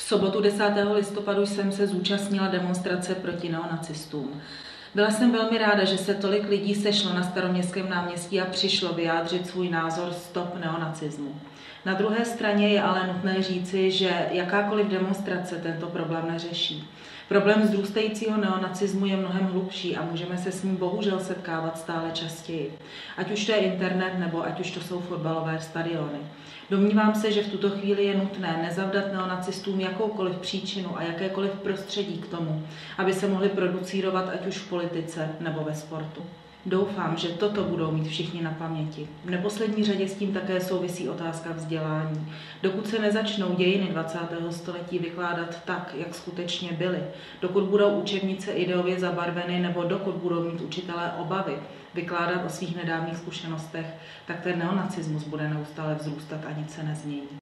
sobotu 10. listopadu jsem se zúčastnila demonstrace proti neonacistům. Byla jsem velmi ráda, že se tolik lidí sešlo na staroměstském náměstí a přišlo vyjádřit svůj názor stop neonacismu. Na druhé straně je ale nutné říci, že jakákoliv demonstrace tento problém neřeší. Problém vzrůstajícího neonacismu je mnohem hlubší a můžeme se s ním bohužel setkávat stále častěji. Ať už to je internet nebo ať už to jsou fotbalové stadiony. Domnívám se, že v tuto chvíli je nutné nezavdat neonacistům jakoukoliv příčinu a jakékoliv prostředí k tomu, aby se mohli producírovat ať už v politice nebo ve sportu. Doufám, že toto budou mít všichni na paměti. V neposlední řadě s tím také souvisí otázka vzdělání. Dokud se nezačnou dějiny 20. století vykládat tak, jak skutečně byly, dokud budou učebnice ideově zabarveny nebo dokud budou mít učitelé obavy vykládat o svých nedávných zkušenostech, tak ten neonacismus bude neustále vzrůstat a nic se nezmění.